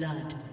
blood.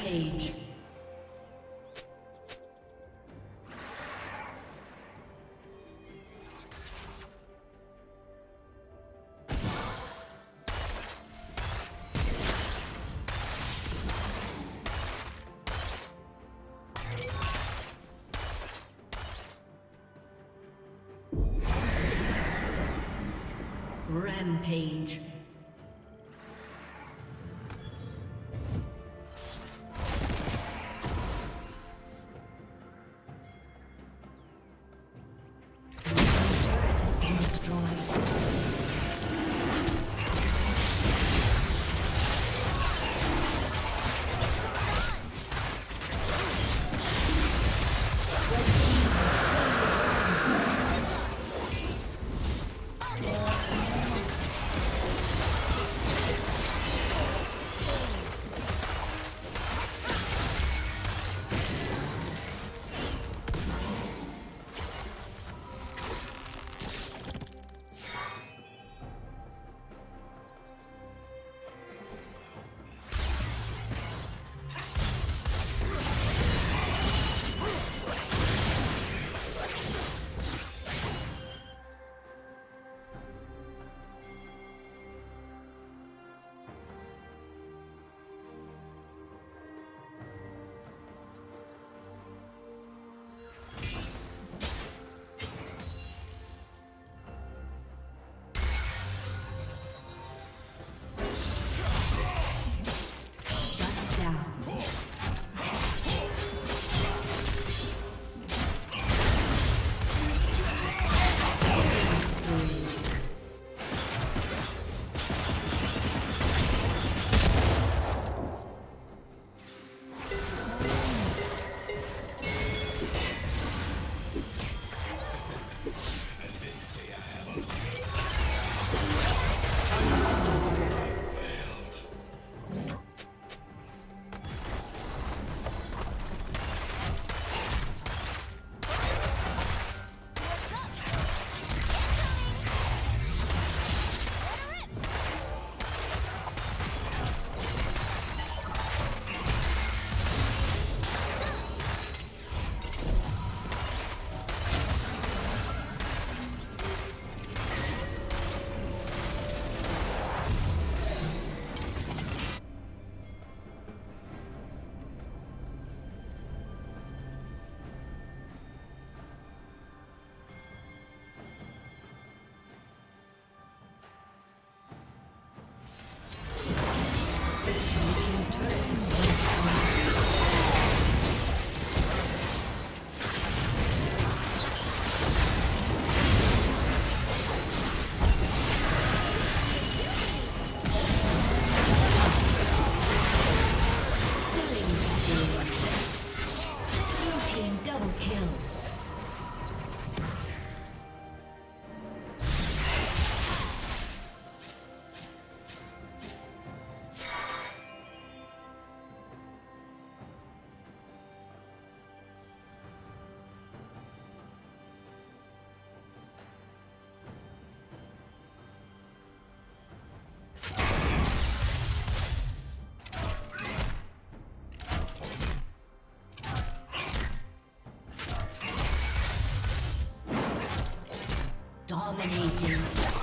Rampage. Rampage. Dominating.